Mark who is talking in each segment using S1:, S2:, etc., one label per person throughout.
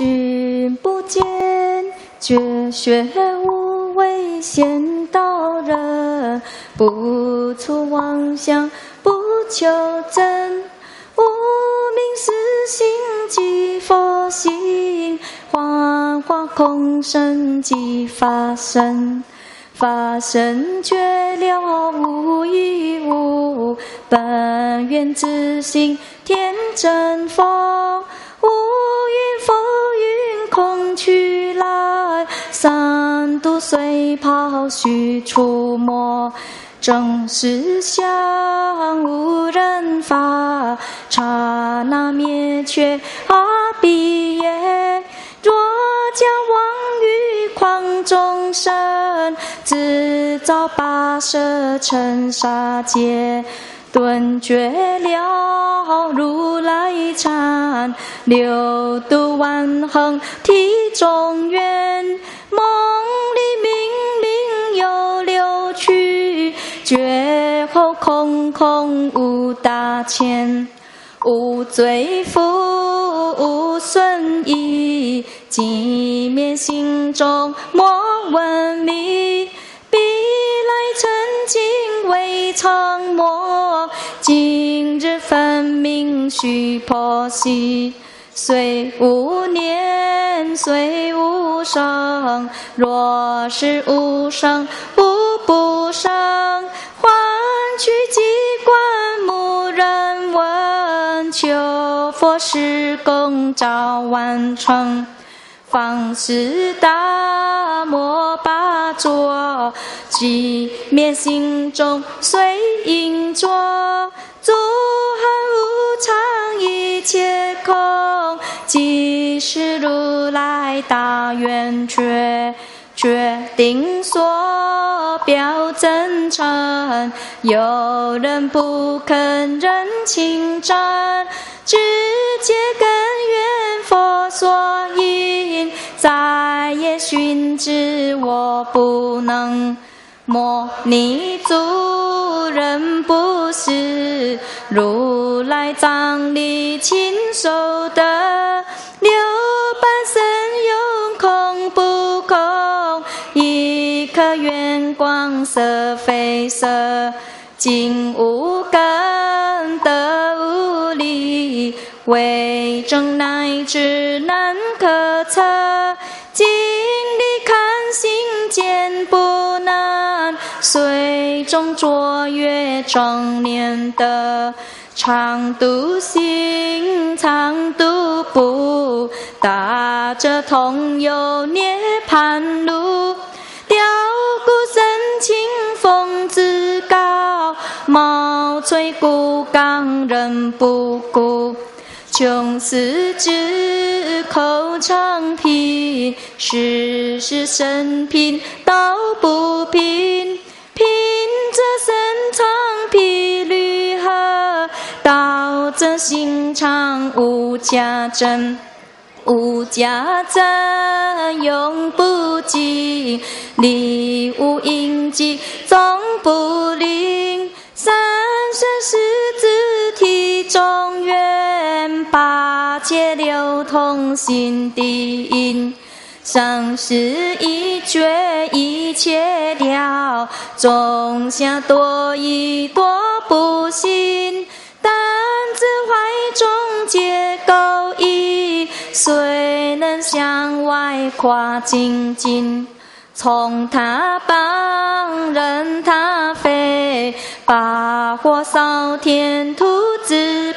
S1: 君不见，绝学无为先道人，不处妄想不求真，无名私心即佛性，幻化空生即法身。法身觉了无一物，本愿自性天真佛，去来，三度随抛须出没，正是相无人法，刹那灭却阿鼻耶。若将妄语诳众生，自造八舍尘沙界，顿绝了如来禅，六度万恒体中缘，梦里明明有六趣，觉后空空无大千。无罪福，无损益，寂灭心中莫问迷。彼来曾经未曾没，今日分明须破息。虽无念，虽无生，若是无生，无不生，换取机关无人问，求佛施功早完成。方是大摩巴作，寂灭心中随应作，诸行无常一切空，即是如来大圆觉，决定所表真诚，有人不肯认清真，直接根源佛所引，再也寻知我不能。摩尼族人不是如来藏里亲手的，六般身用空不空，一颗圆光色非色，今无根得无理，为证乃至难可测，尽力看心见不，随众卓越庄严的。常独行，常独步，打着同游涅盘路。雕骨深情风自高，毛垂骨刚人不顾。穷死之口长贫，世事生平道不平，贫则身长披驴鹤，道则心长无家珍。无家珍永不尽，礼无应尽终不灵。三生石子体中缘，八界流通心地因。生死一绝一切了，种下多疑多不信，但自怀中皆勾引。谁能向外跨境境？从他邦任他飞，把火烧天土自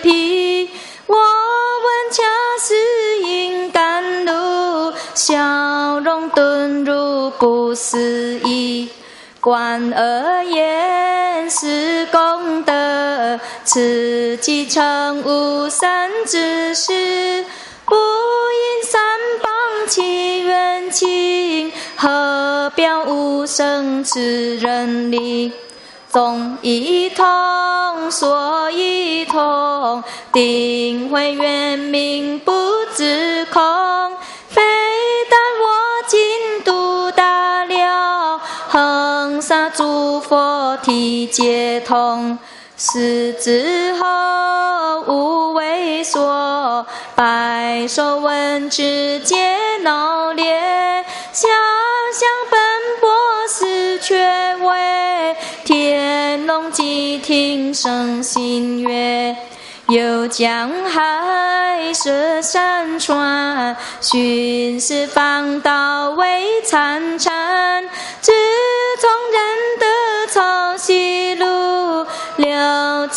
S1: 笑容顿入不思议。观而言是功德，此即成无三之事。不因三邦起缘情，何表无生之人力？总一通，所以同，定会圆明不自空。佛体皆通。是之后无为所，百来受闻之皆闹烈，想想奔波死却为天龙寂听声心悦。又将海涉山川，寻四方道为参禅。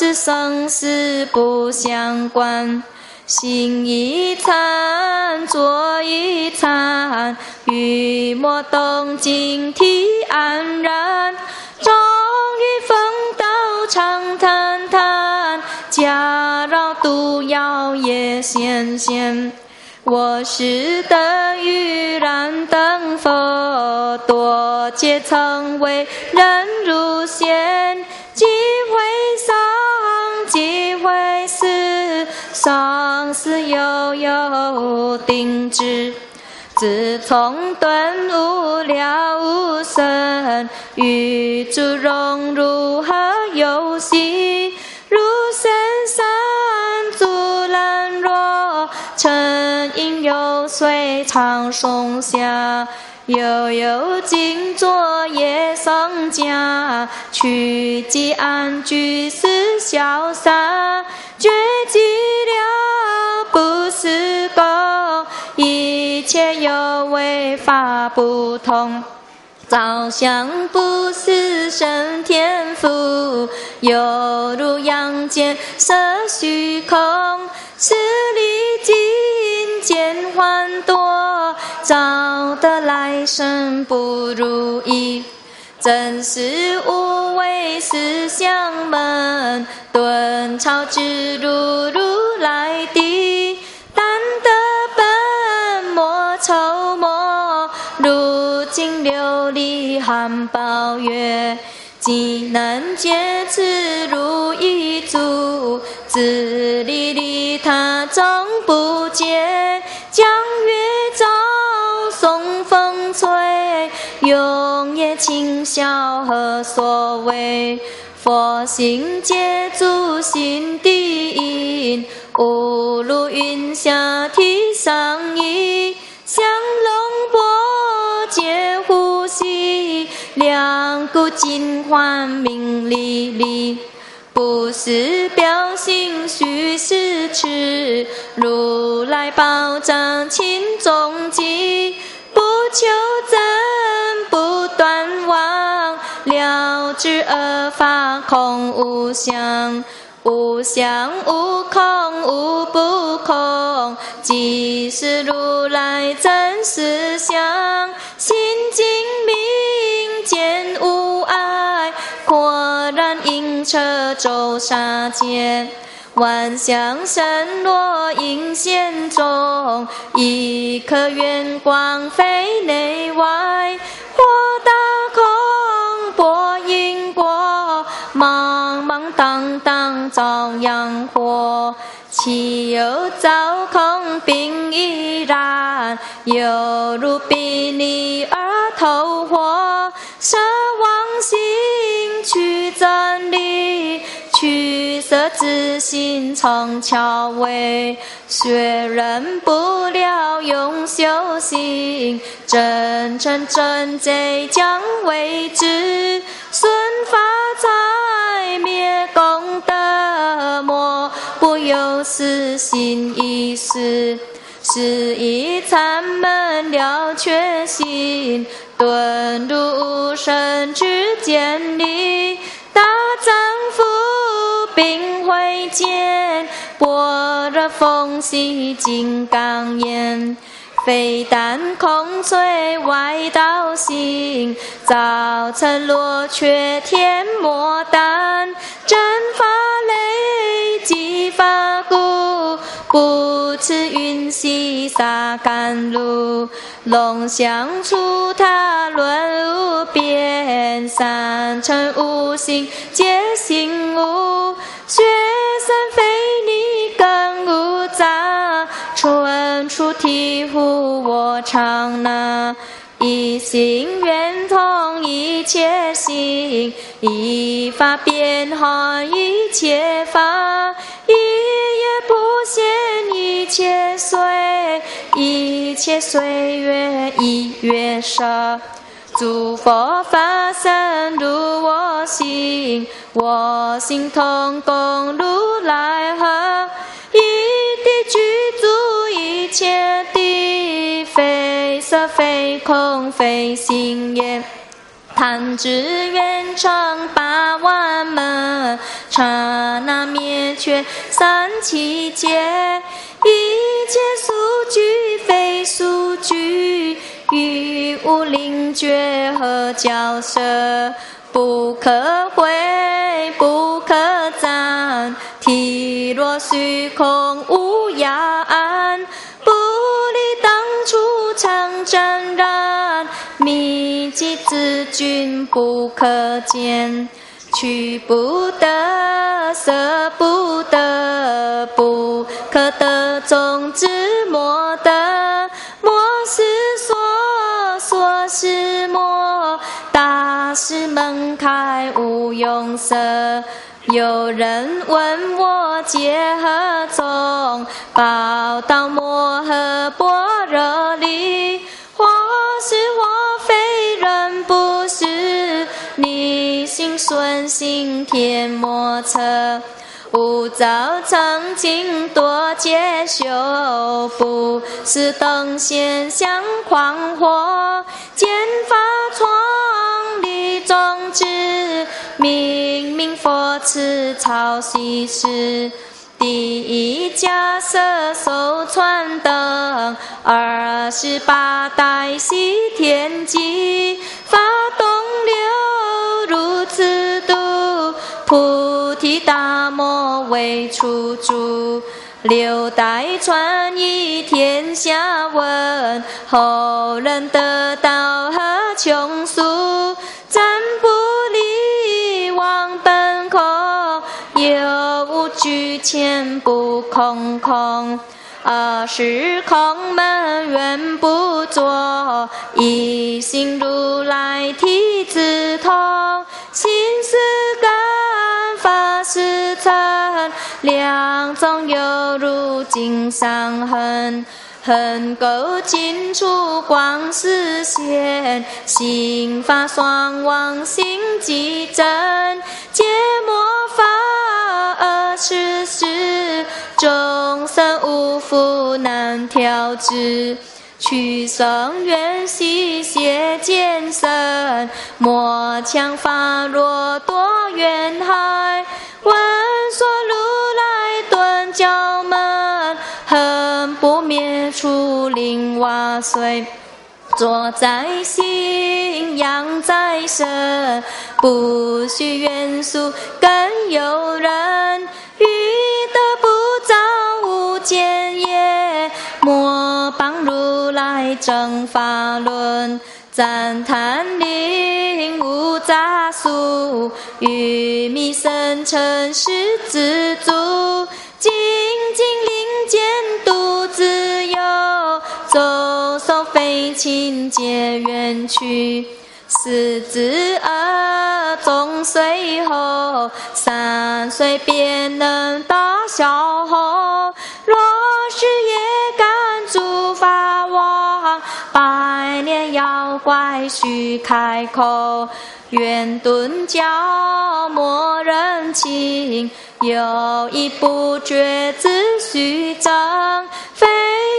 S1: 了知生死不相关。心一参，坐一参，雨墨动静体安然。终于逢道长谈谈，假绕渡妖也显现。我是等雨然等佛，多劫曾为人如仙，死，生死悠悠定知。自从顿悟了无生，与诸融如何游戏？如深山阻拦若，沉吟有随长松下。悠悠静坐夜僧家，取机安居思潇洒，觉寂了不是功。一切有为法不同，照相不是生天赋，犹如阳间色虚空，十里金见欢多，找得来生不如意，真是无为思想门，顿超之如如来地。愁莫，如今琉璃含宝月，岂能解此清宵何所谓？佛心皆住心底，无路云下提上衣。香龙波皆呼吸，两股金环明历历，不是表心虚实痴。如来宝藏清中记，不求真法空无相。无相无空无不空，即是如来真实相。心精明见无碍，果然应彻周沙界。万象生落应现中，一颗圆光非内外。有照空并依然，犹如比拟而投火。舍妄心去真理。取舍之心成巧为，学人不了用修行，真诚真贼将为之，损法财灭功德，莫不有私心意识，是以禅门了却心，遁入深之见理，大丈夫。并会见般若风息金刚眼，非但空摧外道行，早成罗却天魔胆，真法雷法故，不持云溪洒甘露，龙象出他论无边，三尘无形皆心无。学生非你更无杂，春出醍醐我常拿，一心圆通一切心，一法变化一切法，一也不现一切随。切岁月已月舍。诸佛法身入我心，我心同共如来合。一地具足一切地，非色非空非心也。弹指圆成八万门，刹那灭却三七劫。一切数据非数据。于无灵觉和交涉，不可毁，不可占。体若虚空无涯岸，不离当初常真然。密集之君不可见，取不得，舍不色。有人问我解何宗？报道摩诃般若力，或是或非人不是，你心顺心天莫测。无造曾经多劫修，不是等闲相狂火。见法创立宗旨，明佛慈超西施。第一家舍受传等，二十八代西天机，法动流如此度，菩提大摩为初住。六代传译天下闻，后人得道何穷俗？前不空空。二是空门缘不作，一心如来体自通，心思感法是成。两种犹如金上痕，痕垢尽处光实现，心法双往心即真，生无福难调制，取生缘习邪见生，莫强法若多怨海，闻说如。教门恨不灭，除灵瓦碎。坐在心，养在身，不许元素更有人。来正法论。赞叹灵无杂俗，欲迷生尘世自足。精进灵间独自游，走手非情皆远去。四子儿终岁后，三岁便能大小后。百年妖怪须开口。愿顿教莫人情。有一不觉自虚张，非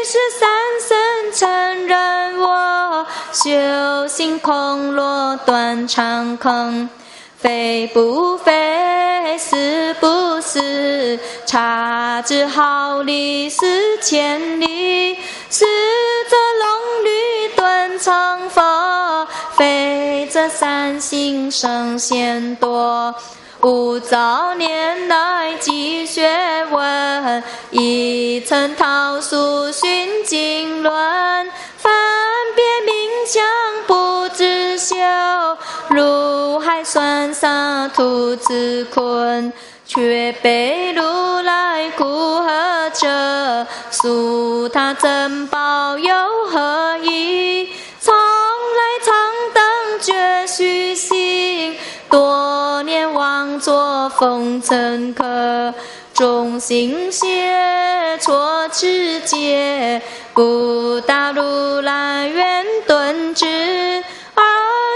S1: 是三生成人我，修行空落断长空，非不非，是不是？差之毫厘，失千里，是则龙女断长佛，非则三星圣贤多。五早年来积学问，一层桃树寻经纶，分别名相不知羞，如海算沙徒自困，却被如？诉他珍宝有何意？从来常等觉虚心。多年枉作风尘客，众心邪错持戒，不达如来愿顿知，二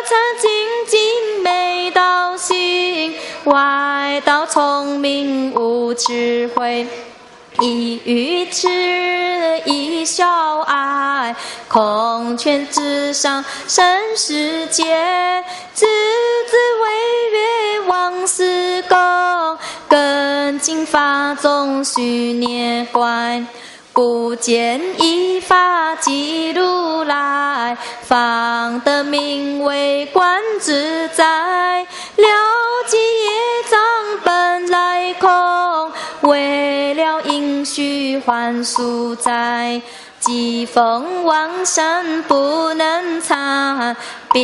S1: 乘精进没道行，外道聪明无智慧。一愚痴，一小爱，孔雀之上生世界，自自为月往事功，根净法中须念观，不见一法即如来，方得名为观自在，虚幻宿在。疾风往生不能参，病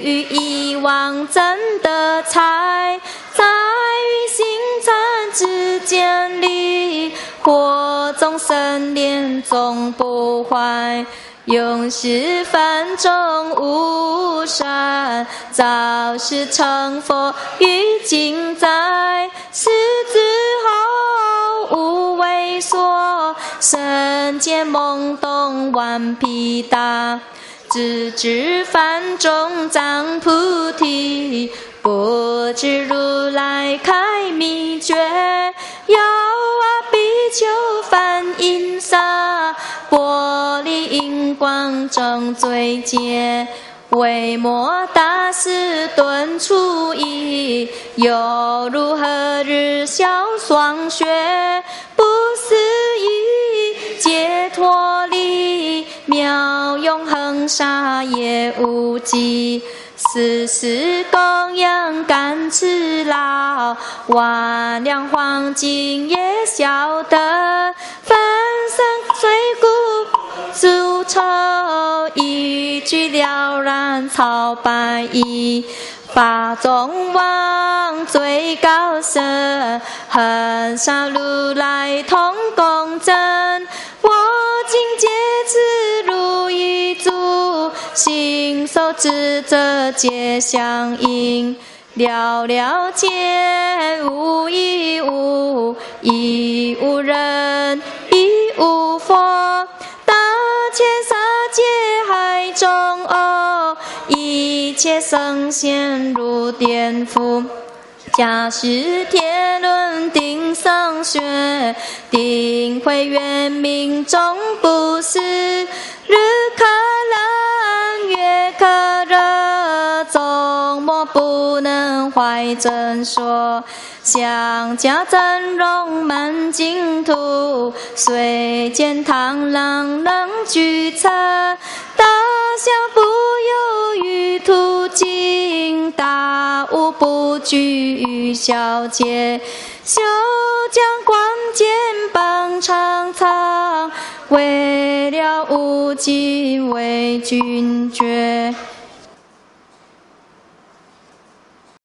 S1: 愈遗忘真得财，在于心禅之间里，火中生莲终不坏。永世凡中无善，早时成佛于今在，见懵懂顽皮大，自知凡中长菩提，不知如来开秘诀。要啊比丘翻印沙，玻璃荧光正最洁。为摩大师顿出意，犹如何日消霜雪？沙也无际。世世供养甘慈老，万两黄金也晓得。翻身碎骨足臭，一句了然草白衣。法中王最高僧，恒沙如来同共振。受智者皆相应。了了皆无一物，一无人，一无佛。大千世界海中哦。一切圣贤如颠覆，假使天伦定上学，定会圆明终不死。日可真说。想家真容满净土，虽见螳螂能举策，大小不有于途径，大悟不惧于小节，休将关键帮长藏，为了无尽为君绝。